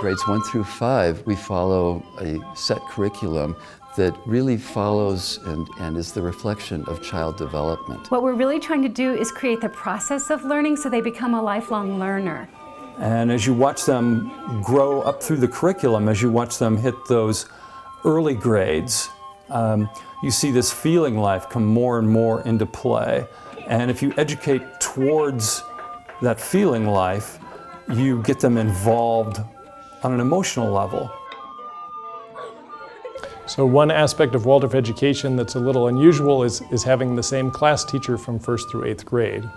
grades one through five, we follow a set curriculum that really follows and, and is the reflection of child development. What we're really trying to do is create the process of learning so they become a lifelong learner. And as you watch them grow up through the curriculum, as you watch them hit those early grades, um, you see this feeling life come more and more into play. And if you educate towards that feeling life, you get them involved on an emotional level. So one aspect of Waldorf education that's a little unusual is, is having the same class teacher from first through eighth grade.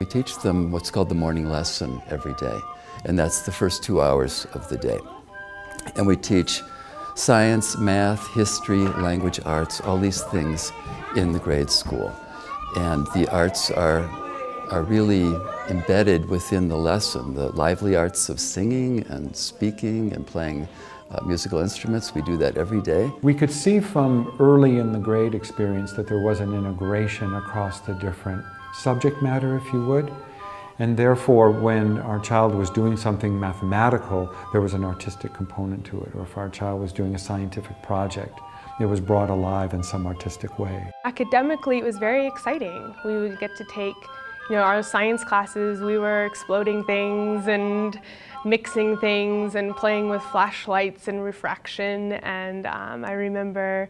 We teach them what's called the morning lesson every day, and that's the first two hours of the day. And we teach science, math, history, language arts, all these things in the grade school. And the arts are, are really embedded within the lesson, the lively arts of singing and speaking and playing uh, musical instruments. We do that every day. We could see from early in the grade experience that there was an integration across the different subject matter, if you would. And therefore, when our child was doing something mathematical, there was an artistic component to it. Or if our child was doing a scientific project, it was brought alive in some artistic way. Academically, it was very exciting. We would get to take you know, our science classes, we were exploding things and mixing things and playing with flashlights and refraction. And um, I remember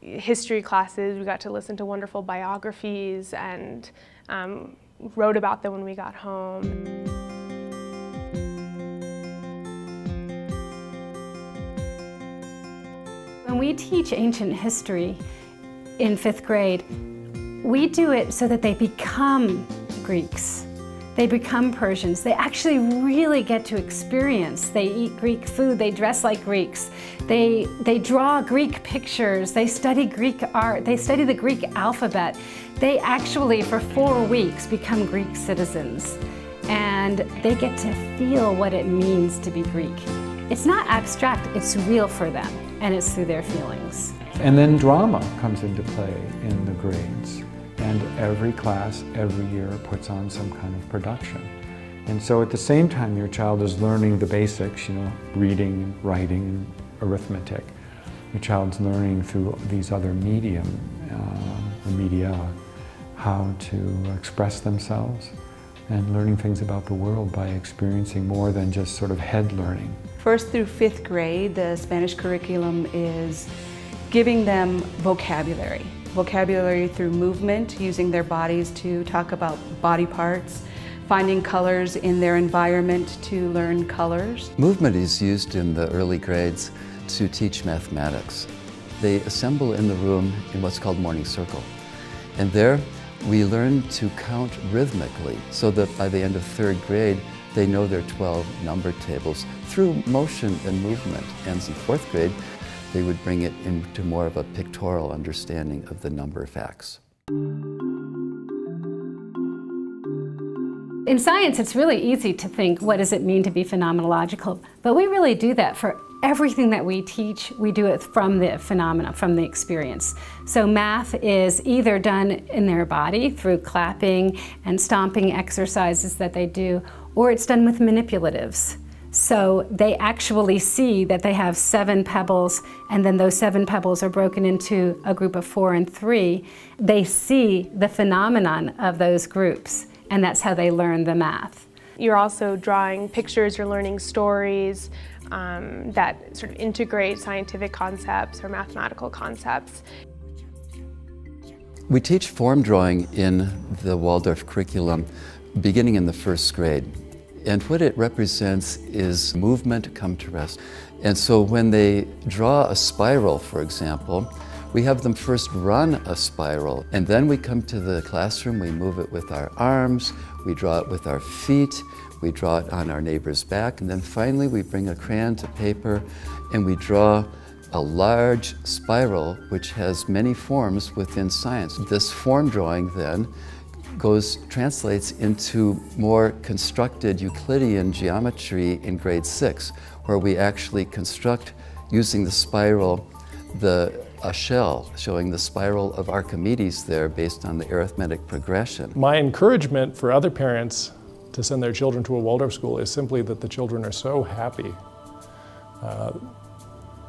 history classes, we got to listen to wonderful biographies and um, wrote about them when we got home. When we teach ancient history in fifth grade, we do it so that they become Greeks. They become Persians. They actually really get to experience. They eat Greek food, they dress like Greeks, they, they draw Greek pictures, they study Greek art, they study the Greek alphabet. They actually, for four weeks, become Greek citizens. And they get to feel what it means to be Greek. It's not abstract, it's real for them, and it's through their feelings. And then drama comes into play in the grades. And every class, every year, puts on some kind of production. And so at the same time, your child is learning the basics, you know, reading, writing, arithmetic. Your child's learning through these other medium, uh, media, how to express themselves and learning things about the world by experiencing more than just sort of head learning. First through fifth grade, the Spanish curriculum is giving them vocabulary. Vocabulary through movement, using their bodies to talk about body parts, finding colors in their environment to learn colors. Movement is used in the early grades to teach mathematics. They assemble in the room in what's called morning circle. And there we learn to count rhythmically so that by the end of third grade, they know their 12 number tables through motion and movement. And in fourth grade, they would bring it into more of a pictorial understanding of the number of facts. In science, it's really easy to think, what does it mean to be phenomenological? But we really do that for everything that we teach, we do it from the phenomena, from the experience. So math is either done in their body through clapping and stomping exercises that they do, or it's done with manipulatives. So they actually see that they have seven pebbles, and then those seven pebbles are broken into a group of four and three. They see the phenomenon of those groups, and that's how they learn the math. You're also drawing pictures, you're learning stories, um, that sort of integrate scientific concepts or mathematical concepts. We teach form drawing in the Waldorf curriculum beginning in the first grade. And what it represents is movement come to rest. And so when they draw a spiral, for example, we have them first run a spiral, and then we come to the classroom, we move it with our arms, we draw it with our feet, we draw it on our neighbor's back, and then finally we bring a crayon to paper and we draw a large spiral which has many forms within science. This form drawing then goes translates into more constructed Euclidean geometry in grade six, where we actually construct using the spiral the a shell showing the spiral of Archimedes there based on the arithmetic progression. My encouragement for other parents to send their children to a Waldorf school is simply that the children are so happy. Uh,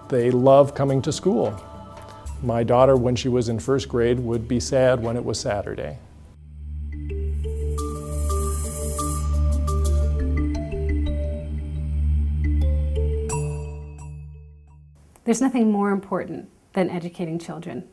they love coming to school. My daughter, when she was in first grade, would be sad when it was Saturday. There's nothing more important than educating children.